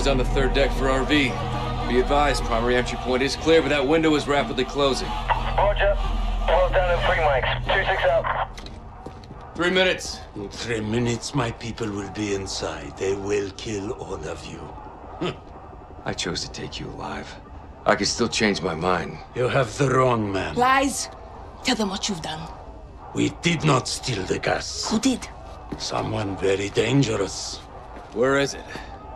2-6, is on the third deck for RV. Be advised, primary entry point is clear, but that window is rapidly closing. Roger. Close down in three mics. Two six out. Three minutes. In three minutes, my people will be inside. They will kill all of you. Hmm. I chose to take you alive. I can still change my mind. You have the wrong man. Lies. Tell them what you've done. We did not steal the gas. Who did? Someone very dangerous. Where is it?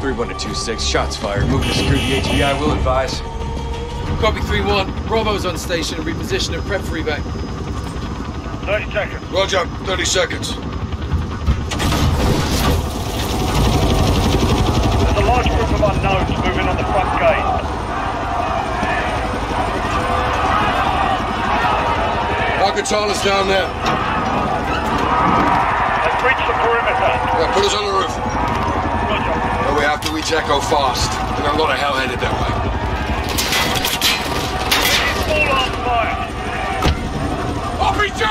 3-1-2-6, shots fired. Move to secure the HVI, will advise. Copy 3-1. Bravo's on station. Reposition and prep for evac. 30 seconds. Roger, 30 seconds. There's a large group of unknowns moving on the front gate. Al-Qatala's down there. Let's breach the perimeter. Yeah, put us on the roof. We have to reach Echo fast. There are a lot of hell headed that way. On fire. RPG!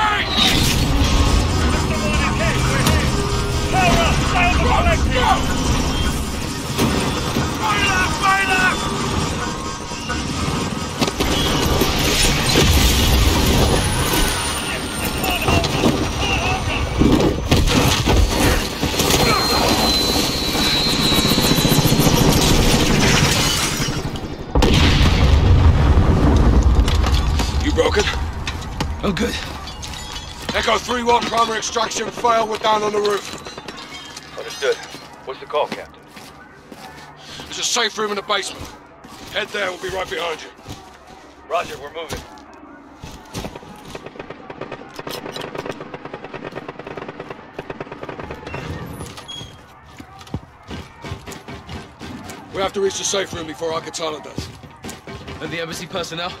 Power up. On the collective. Fire! Fire! You broken? Oh, good. Echo 3-1, primary extraction failed. We're down on the roof. Understood. What's the call, Captain? There's a safe room in the basement. Head there, we'll be right behind you. Roger, we're moving. We have to reach the safe room before Al-Qatala does. And the embassy personnel?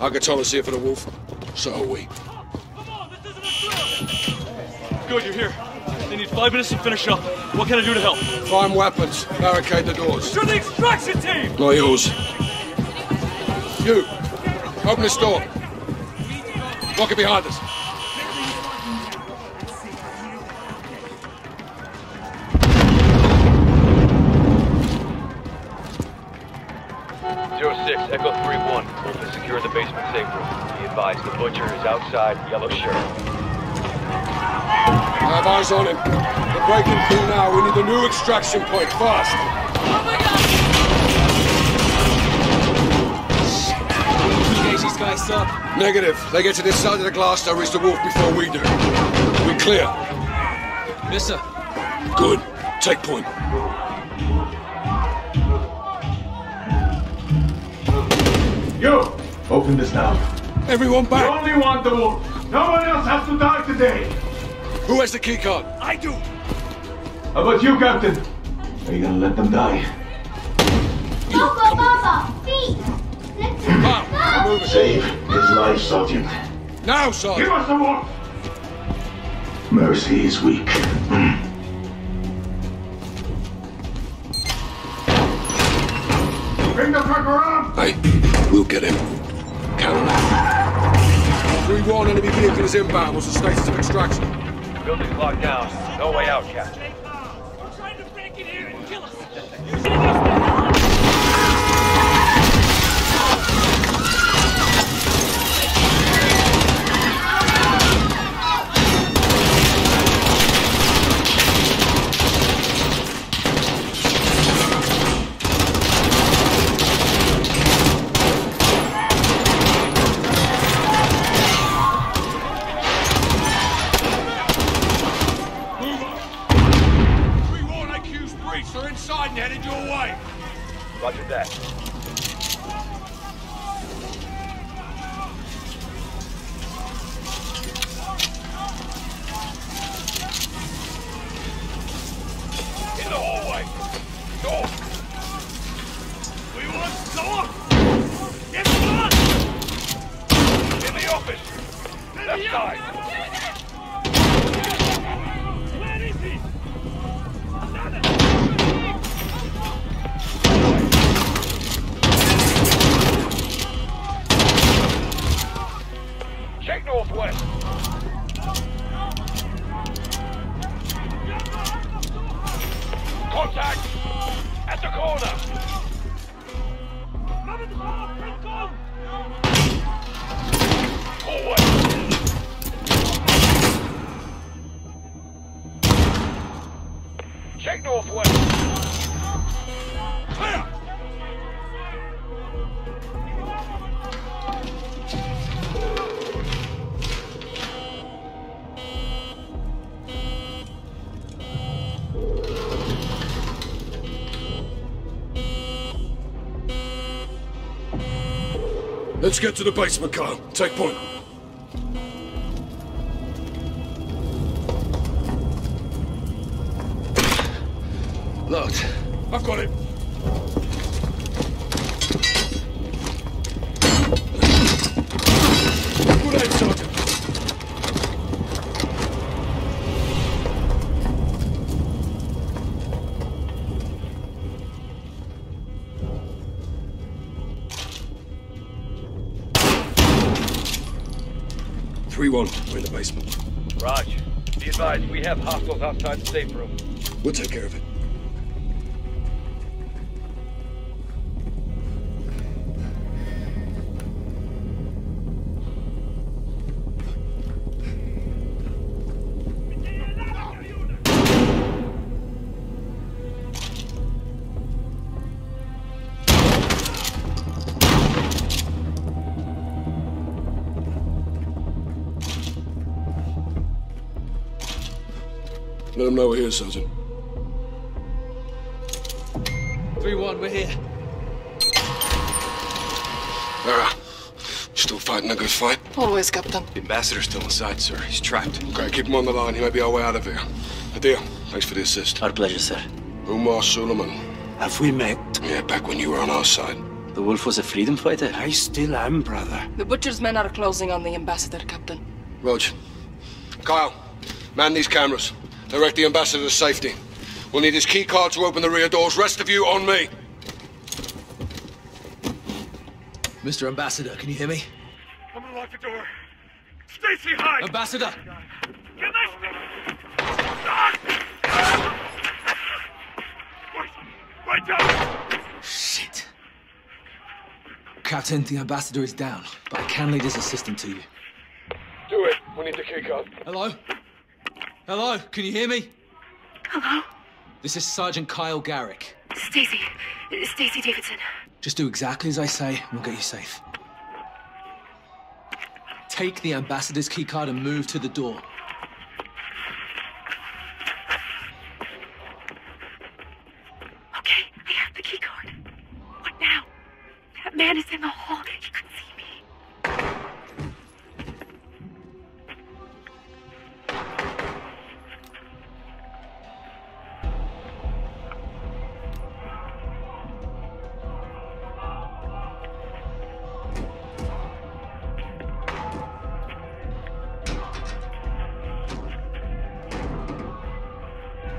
Al-Qatala's here for the wolf. So are we. Good, you're here. They need five minutes to finish up. What can I do to help? Find weapons. Barricade the doors. You're the extraction team! Not yours. You. Open this door. Lock it behind us. Zero 06, Echo 3-1. Move to secure the basement safe room. Be advised, the butcher is outside, yellow shirt. I have eyes on him. We're breaking through now. We need a new extraction point fast. Engage these guys up. Negative. They get to this side of the glass, they'll reach the wolf before we do. We clear. Yes, sir. Good. Take point. You! Open this now. Everyone You back. only want the wolf. No one else has to die today. Who has the key card? I do! How about you, Captain? Are you gonna let them die? Baba, Baba, feet! Come. Move it. Save his life, Sergeant. Now, Sergeant. Give us the wolf! Mercy is weak. Bring the truck around! Hey, we'll get him. Count on that. 3-1, enemy vehicle is inbound. What's the status of extraction? Building's locked down. No way out, Captain. Let's get to the basement, Kyle. Take point. Three one. We're in the basement. Raj, be advised, we have hostiles outside the safe room. We'll take care of it. Let them know we're here, Sergeant. 3-1, we're here. Farah, still fighting a good fight? Always, Captain. The ambassador's still inside, sir. He's trapped. Okay, keep him on the line. He may be our way out of here. Hadir, thanks for the assist. Our pleasure, sir. Omar Sulaman. Have we met? Yeah, back when you were on our side. The wolf was a freedom fighter. I still am, brother. The Butcher's men are closing on the ambassador, Captain. Rog. Kyle, man these cameras. Direct the ambassador to safety. We'll need his key card to open the rear doors. Rest of you on me. Mr. Ambassador, can you hear me? I'm gonna lock the door. Stacy, hide! Ambassador! Get my... Wait, wait down! Shit. Captain, the ambassador is down, but I can lead his assistant to you. Do it. We need the key card. Hello? Hello? Can you hear me? Hello? This is Sergeant Kyle Garrick. Stacy. Stacy Davidson. Just do exactly as I say, and we'll get you safe. Take the ambassador's keycard and move to the door. Okay, I have the key card. What now? That man is in the hall.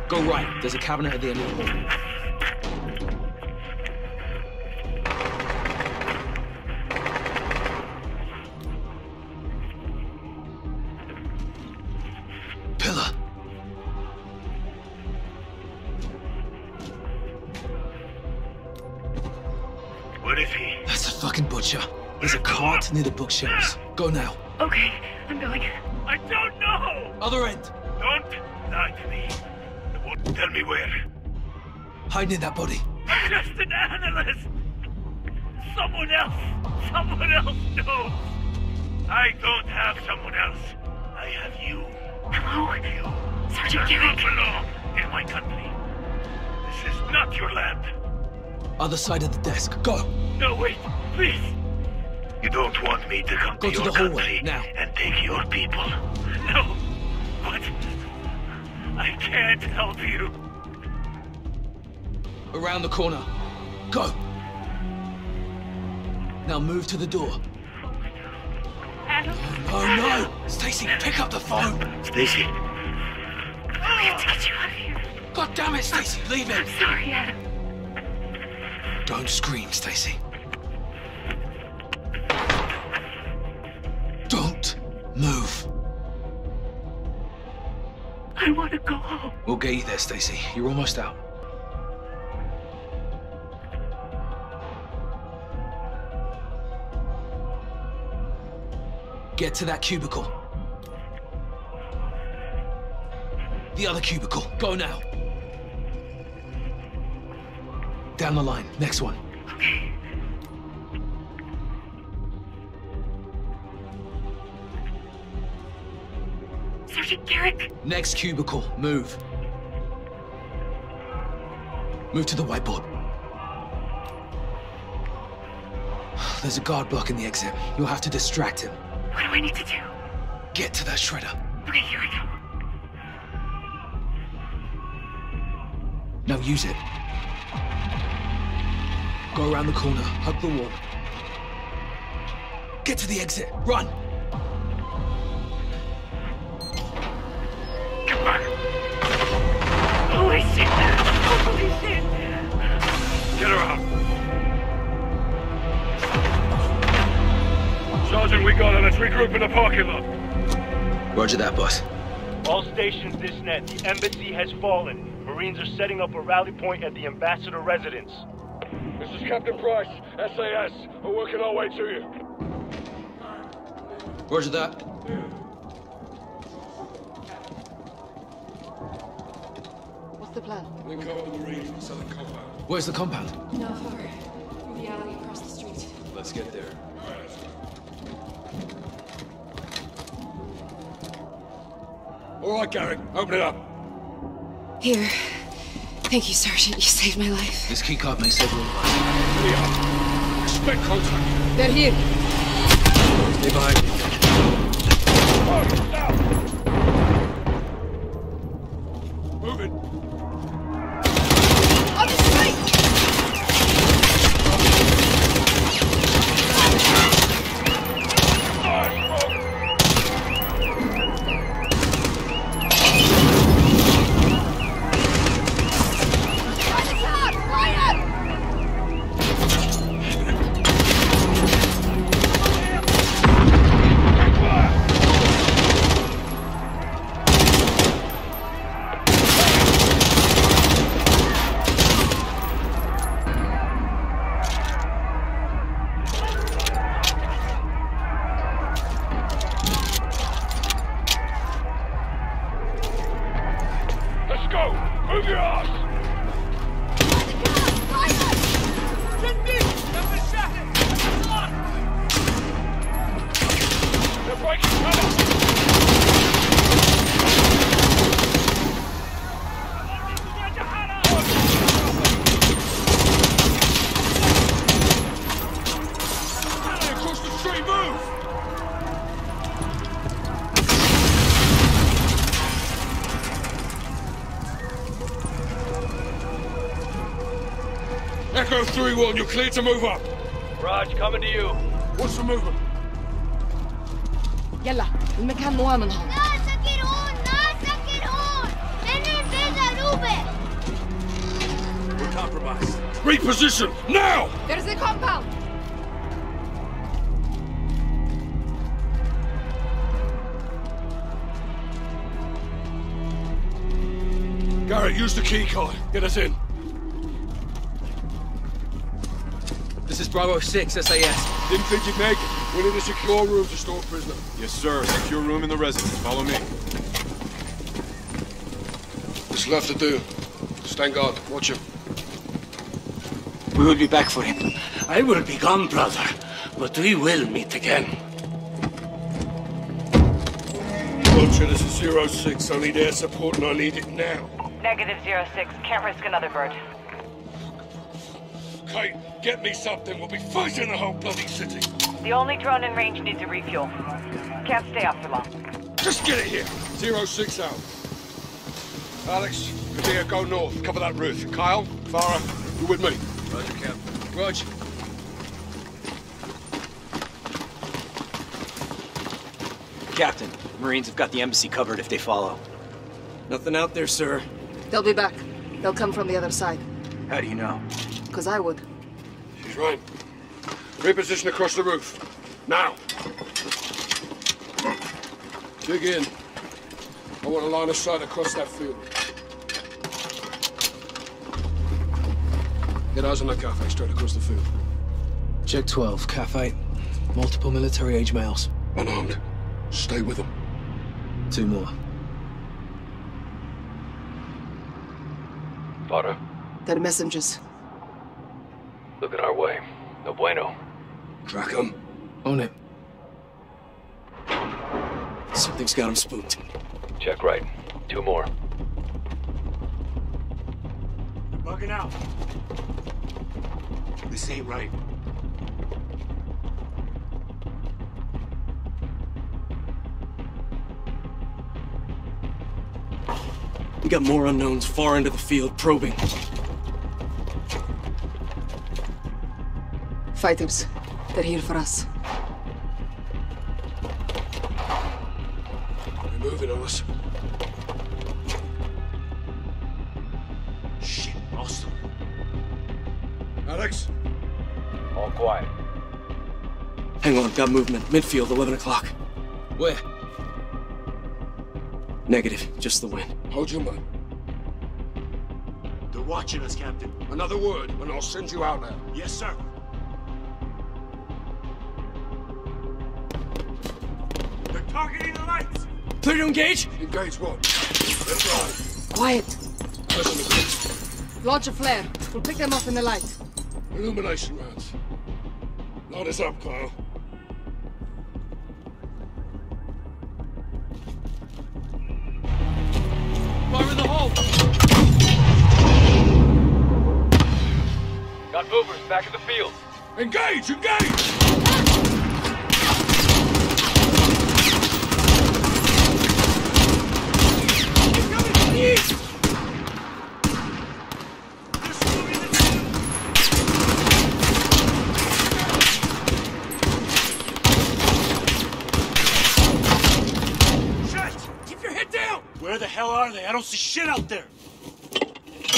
Go right. There's a cabinet at the end of the hall. Pillar. What is he? That's the fucking butcher. There's a cart near the bookshelves. Go now. Hide near that body. I'm just an analyst. Someone else. Someone else knows. I don't have someone else. I have you. Hello? You. Sergeant You Garrick. don't belong in my country. This is not your land. Other side of the desk. Go. No, wait, please. You don't want me to come Go to to your the hallway, country now. and take your people. No. What? I can't help you. Around the corner. Go. Now move to the door. Adam. Oh no! Stacy, pick up the phone! Stacy. We have to get you out of here. God damn it, Stacy, leave it! I'm sorry, Adam. Don't scream, Stacy. Don't move. I want to go home. We'll get you there, Stacy. You're almost out. Get to that cubicle. The other cubicle. Go now. Down the line. Next one. Okay. Sergeant Garrick, Next cubicle. Move. Move to the whiteboard. There's a guard blocking the exit. You'll have to distract him. What do I need to do? Get to that shredder. Okay, here I go. Now use it. Go around the corner, hug the wall. Get to the exit. Run! Regroup in the parking lot. Roger that, boss. All stations this net. The embassy has fallen. Marines are setting up a rally point at the ambassador residence. This is Captain Price, SAS. We're working our way to you. Roger that. What's the plan? Link up with the Marines in the southern compound. Where's the compound? Not far. Through the alley across the street. Let's get there. All right, Garrick, open it up. Here. Thank you, Sergeant. You saved my life. This keycard may save your life. Here we are. Expect contact. They're here. Stay behind me. Move go! Move your ass! They're breaking cover! 3-1, you're clear to move up. Raj, coming to you. What's the movement? Yella, we're ناس سكرون ناس سكرون We're compromised. Reposition, now! There's the compound! Garrick, use the keycard. Get us in. This is Bravo 6, SAS. Didn't think you'd make it. We need a secure room to store prisoner. Yes, sir. Secure room in the residence. Follow me. What's left to do? Stand guard. Watch him. We will be back for him. I will be gone, brother, but we will meet again. Roger, this is Zero 06. I need air support and I need it now. Negative zero six. Can't risk another bird. Kate, get me something. We'll be fighting the whole bloody city. The only drone in range needs a refuel. Can't stay up for long. Just get it here. Zero 06 out. Alex, Hadir, go north. Cover that roof. Kyle, Farah, you with me? Roger, Captain. Roger. Captain, Marines have got the embassy covered if they follow. Nothing out there, sir. They'll be back. They'll come from the other side. How do you know? Because I would. She's right. Reposition across the roof. Now. Dig in. I want a line of sight across that field. Get eyes on that cafe straight across the field. Check 12, Cafe. Multiple military age males. Unarmed. Stay with them. Two more. Father, They're messengers. looking our way. No bueno. Track him. On it. Something's got him spooked. Check right. Two more. They're bugging out. This ain't right. We got more unknowns far into the field probing. Fighters. They're here for us. They're moving on us. Shit, lost them. Alex? All quiet. Hang on, got movement. Midfield, 11 o'clock. Where? Negative, just the wind. Hold your man. They're watching us, Captain. Another word, and I'll send you out there. Yes, sir. Clear to engage? Engage what? Let's ride. Quiet. Press on the. Launch a flare. We'll pick them up in the light. Illumination rounds. Load us up, Kyle. Fire in the hole! Got movers back in the field. Engage! Engage! Shit! Keep your head down! Where the hell are they? I don't see shit out there. Moving in the field! Hey, shoot center of the field. They're getting closer! I can't see where they're shooting from.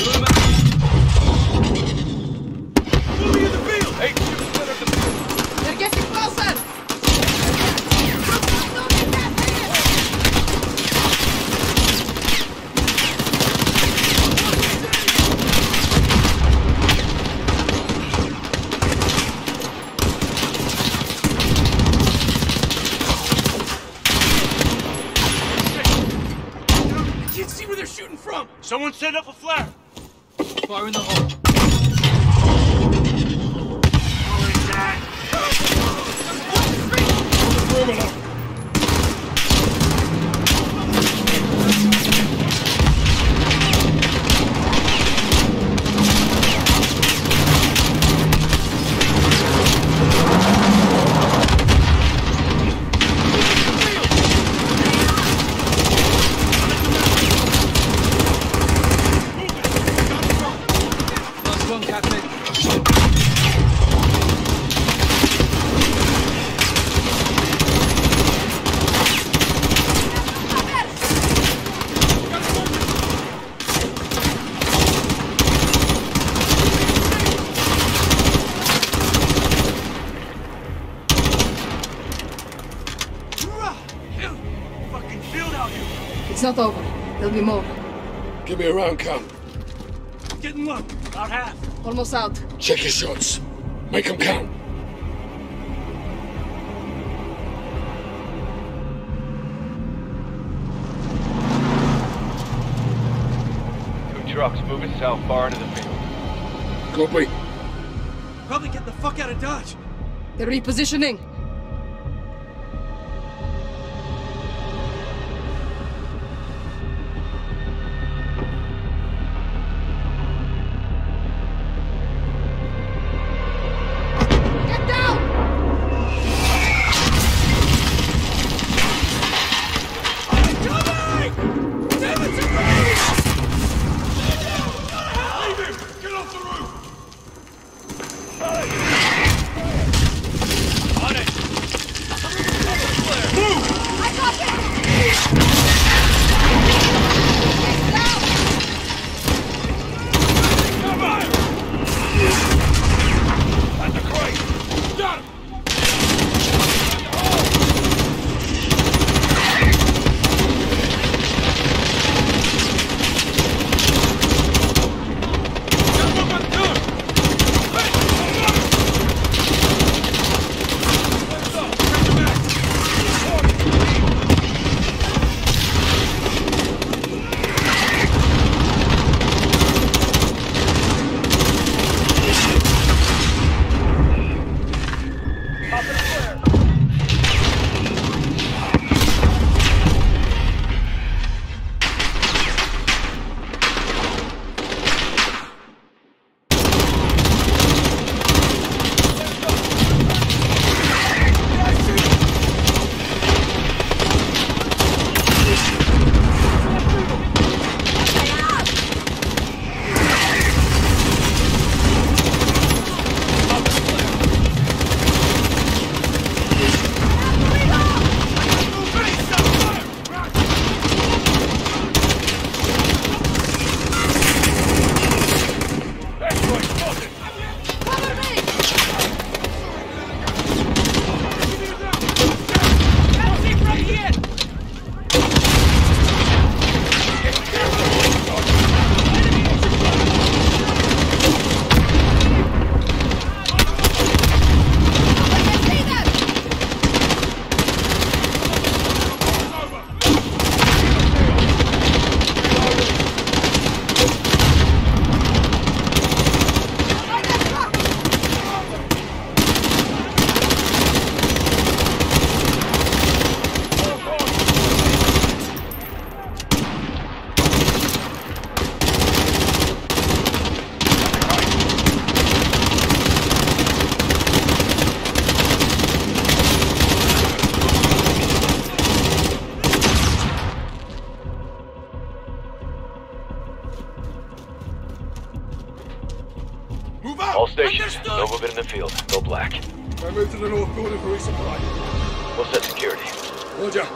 Someone set up a not over. There'll be more. Give me a round count. Getting low. About half. Almost out. Check your shots. Make them count. Two trucks moving south far into the field. Copy. Probably get the fuck out of Dodge. They're repositioning. Black. I move to the north building for resupply. We'll set security. Roger.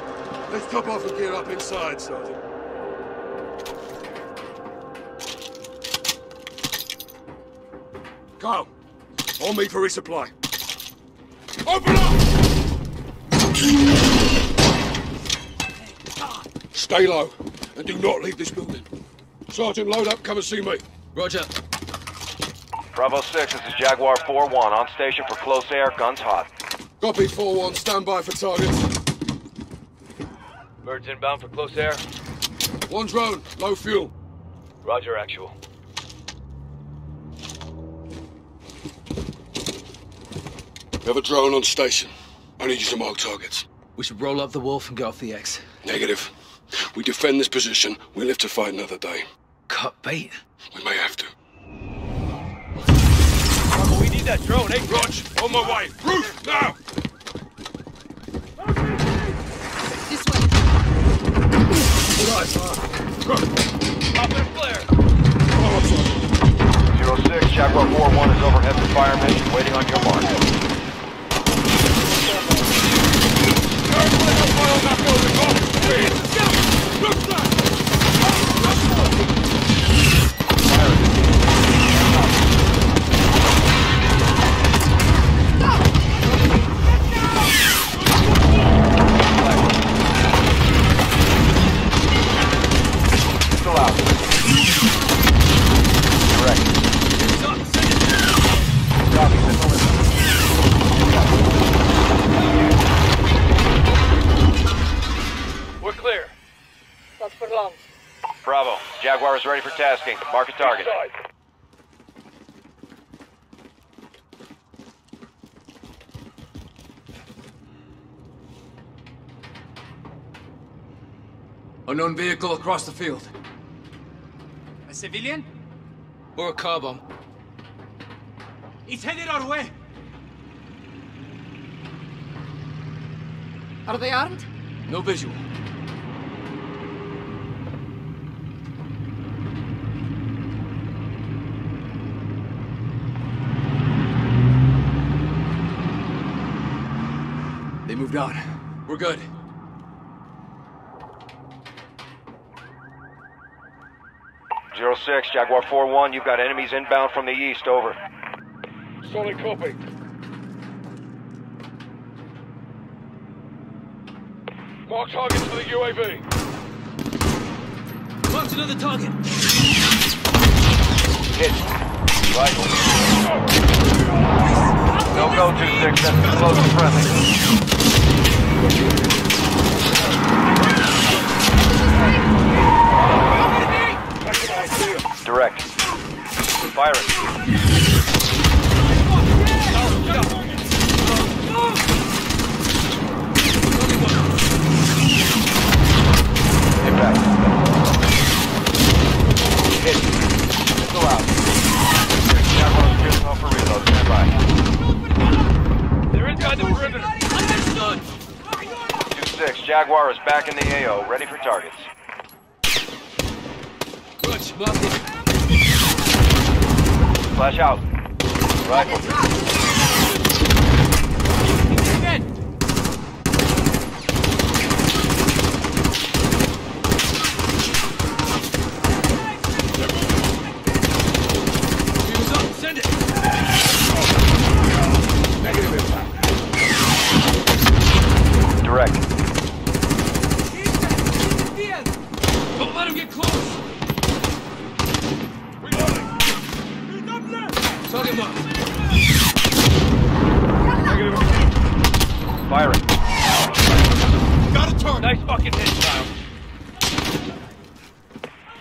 Let's top off and gear up inside, Sergeant. Kyle, on me for resupply. Open up! Stay low, and do not leave this building. Sergeant, load up, come and see me. Roger. Bravo 6, this is Jaguar 4-1. On station for close air, guns hot. Copy 4-1, stand by for targets. Birds inbound for close air. One drone, low fuel. Roger, actual. We have a drone on station. I need you to mark targets. We should roll up the wolf and get off the X. Negative. We defend this position, we live to fight another day. Cut bait? We may have to. Bravo, we need that drone, eh, hey? Rog, on my way. Roof, now! This way. Pop their flare. Oh, 06, Jaguar 4-1 is overhead for fire mission, waiting on your mark. Still ready for tasking. Mark a target. Unknown vehicle across the field. A civilian? Or a car bomb. It's headed our way. Are they armed? No visual. They. We're good. Zero 06, Jaguar 4-1, you've got enemies inbound from the east, over. Solid copy. Mark targets for the UAV. Marked another target. Hit. Rifle. No go, 2-6, that's too close to friendly. Direct. Firing. Impact. Hit. Missile out. Jaguar gearing off for reload. Stand by. They're inside the perimeter. 2-6, Jaguar is back in the AO, ready for targets. Flash out. Rifle. Fuse up, send it. Direct. Don't let him get close. Target mark. Firing. Got a turn. Nice fucking hit, Kyle.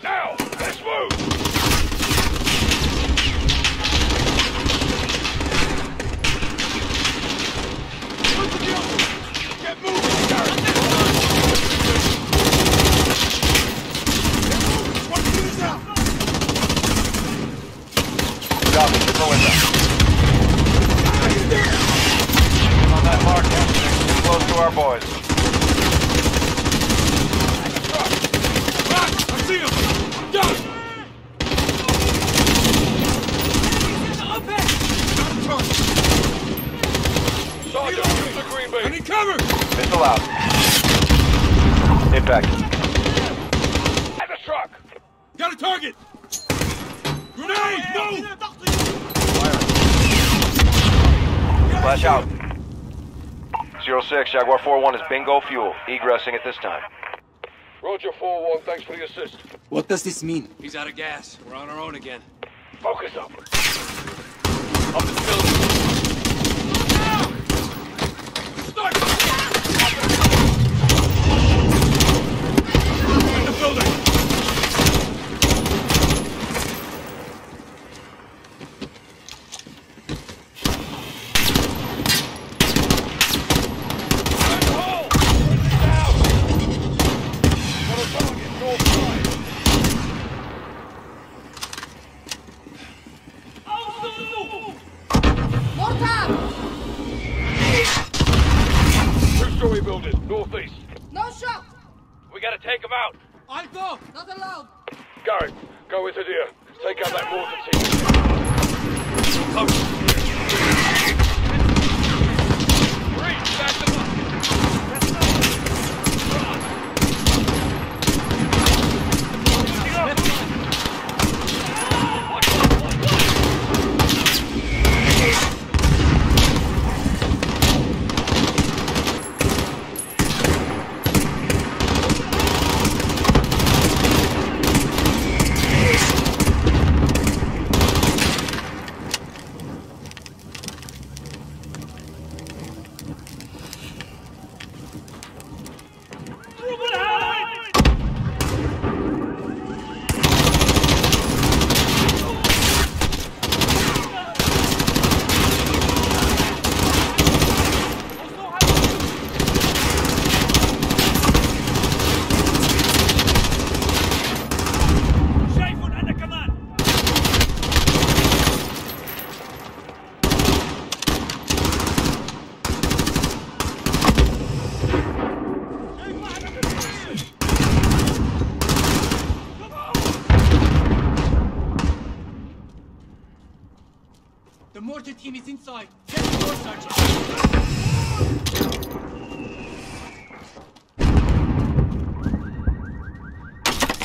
Now, let's move! Get moving, Garrick! Copy. Missile inbound. On that mark, too close to our boys. I see him! Got him! impact. At the truck! Got a target! Grenade! No! Flash out. Zero 06, Jaguar 4-1 is bingo fuel. Egressing at this time. Roger 4-1, thanks for the assist. What does this mean? He's out of gas. We're on our own again. Focus up. Up the building.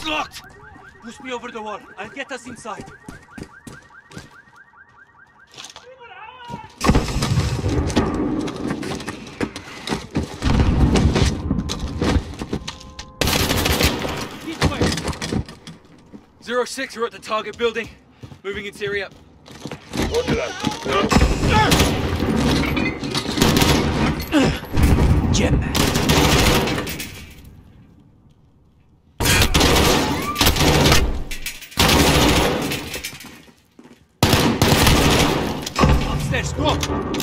Locked! Push me over the wall. I'll get us inside. This way! Zero 06, we're at the target building. Moving interior. Roger that. Gem. Upstairs, go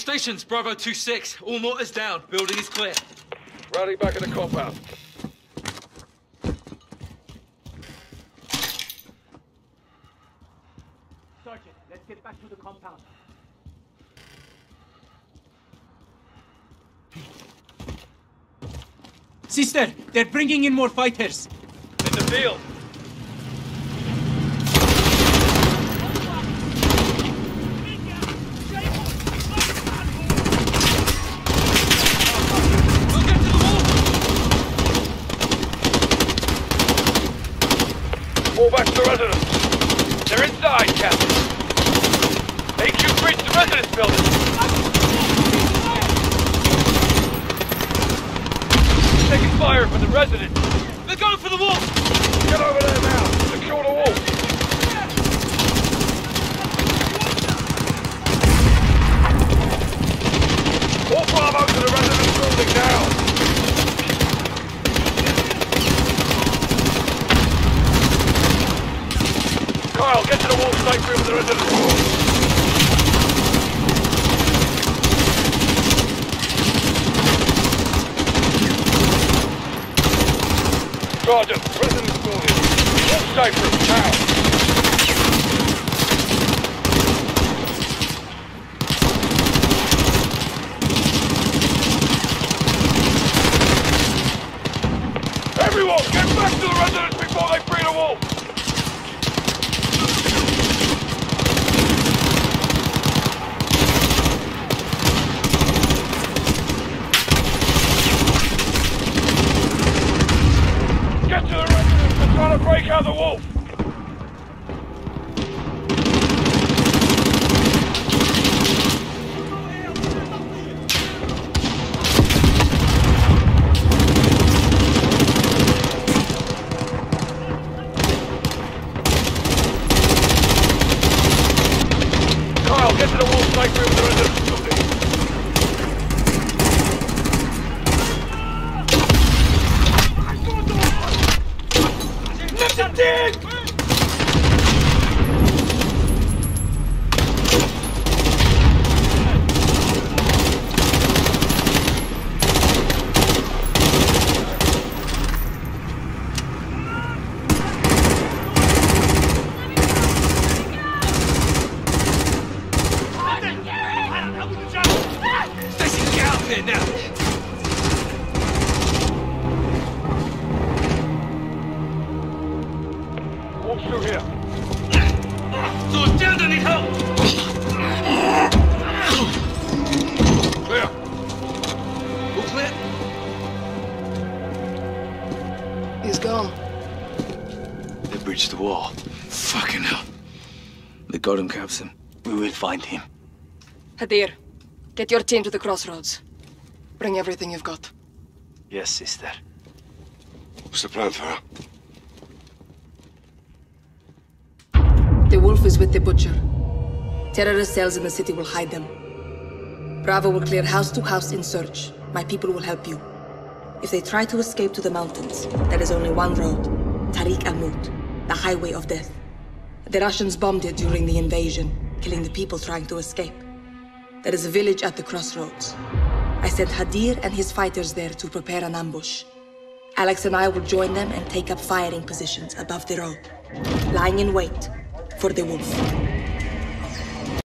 stations, Bravo 2-6. All mortars down. Building is clear. Rally back in the compound. Sergeant, let's get back to the compound. Sister, they're bringing in more fighters. In the field. Fall back to the residence. They're inside, Captain. AQ breached the residence building. Taking fire from the residence. They're going for the wall! Get over there now! Secure the wall! All Bravo to the residence building now! Kyle, get to the wall safe room with the residence. Sergeant, residence building. Wall safe. Got him, Captain. We will find him. Hadir, get your team to the crossroads. Bring everything you've got. Yes, sister. What's the plan, Farah? The wolf is with the butcher. Terrorist cells in the city will hide them. Bravo will clear house to house in search. My people will help you. If they try to escape to the mountains, there is only one road. Tariq al-Mut, the highway of death. The Russians bombed it during the invasion, killing the people trying to escape. There is a village at the crossroads. I sent Hadir and his fighters there to prepare an ambush. Alex and I will join them and take up firing positions above the road, lying in wait for the wolf.